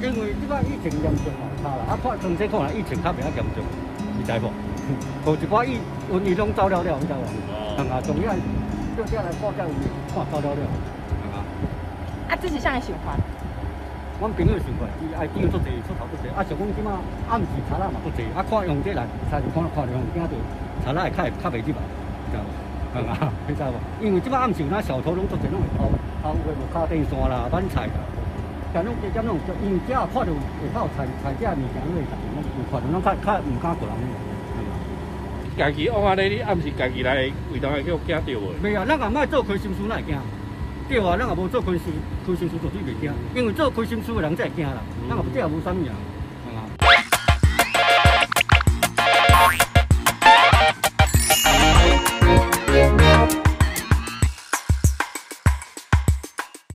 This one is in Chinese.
因为即摆疫情严重嘛，差啦，啊看从这看来疫情较袂遐严重，你知无？有一寡疫瘟疫拢走了了，你知无？啊，重要坐下来报价有看走了了，啊。啊，自己向你喜欢。阮朋友想法，伊爱钓足济，出头足济。啊，像讲即摆暗时贼啦嘛足济，啊看用这来，才是看看着用惊着查啦会较较袂入嘛，知道无？啊，你知无？因为即摆暗时有那小偷拢足济，拢会偷偷个无卡电线啦、板菜啦，但拢加减拢，因为只看着会靠菜菜价物件，拢会当，拢有看着拢较较唔敢过人。家己往安尼，你暗时家己来为当来叫惊着无？袂啊，咱也莫做亏心事，哪会惊？对啊，咱也无做亏心亏心事，绝对袂惊，因为做亏心事的人才会惊啦。咱也这也无啥物啊。